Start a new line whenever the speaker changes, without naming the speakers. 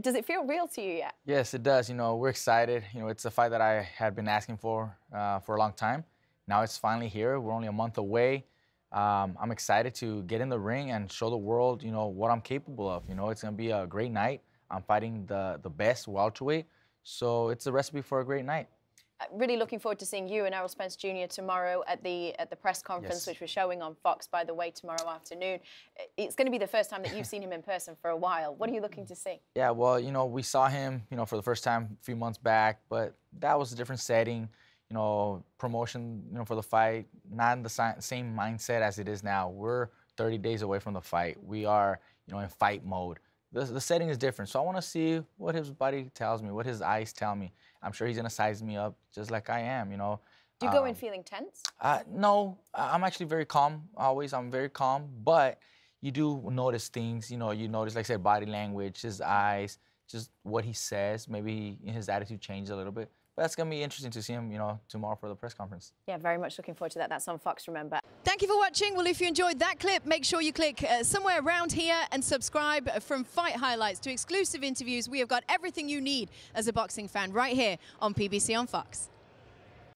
Does it feel real to you yet?
Yes, it does. You know, we're excited. You know, it's a fight that I had been asking for uh, for a long time. Now it's finally here. We're only a month away. Um, I'm excited to get in the ring and show the world, you know, what I'm capable of. You know, it's gonna be a great night. I'm fighting the the best welterweight, so it's a recipe for a great night.
Really looking forward to seeing you and Errol Spence Jr. tomorrow at the at the press conference,
Yes.
which we're showing on Fox, by the way, tomorrow afternoon. It's going to be the first time that you've seen him in person for a while. What are you looking to see?
Yeah, well, you know, we saw him, you know, for the first time a few months back, but that was a different setting. You know, promotion, you know, for the fight, not in the same mindset as it is now. We're 30 days away from the fight. We are, you know, in fight mode. The, the setting is different. So I want to see what his body tells me, what his eyes tell me. I'm sure he's going to size me up just like I am, you know.
Do you go in
Um,
feeling tense?
uh, no, I'm actually very calm. Always, I'm very calm. But you do notice things. You know, you notice, like I said, body language, his eyes, just what he says. Maybe his attitude changes a little bit. But that's gonna be interesting to see him, you know, tomorrow for the press conference.
Yeah, very much looking forward to that. That's on Fox, remember.
Thank you for watching. Well, if you enjoyed that clip, make sure you click uh, somewhere around here and subscribe from Fight Highlights to exclusive interviews. We have got everything you need as a boxing fan right here on PBC on Fox.